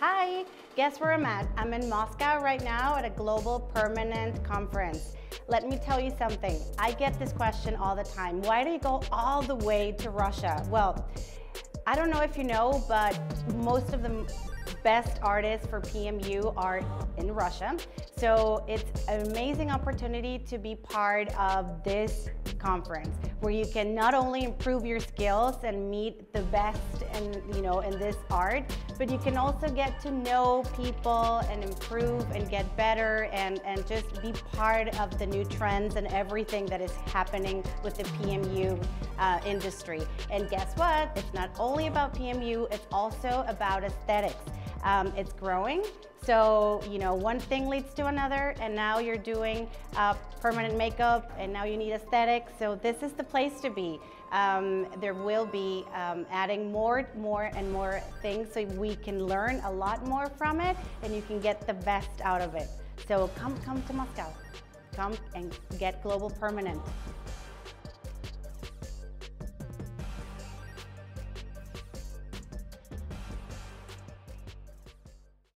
Hi, guess where I'm at? I'm in Moscow right now at a global permanent conference. Let me tell you something. I get this question all the time. Why do you go all the way to Russia? Well, I don't know if you know, but most of the best artists for PMU are in Russia. So it's an amazing opportunity to be part of this conference where you can not only improve your skills and meet the best in, you know, in this art, but you can also get to know people and improve and get better and, and just be part of the new trends and everything that is happening with the PMU uh, industry. And guess what? It's not only about PMU, it's also about aesthetics. Um, it's growing. So, you know, one thing leads to another, and now you're doing uh, permanent makeup, and now you need aesthetics. So, this is the place to be. Um, there will be um, adding more, more, and more things so we can learn a lot more from it, and you can get the best out of it. So, come, come to Moscow. Come and get Global Permanent.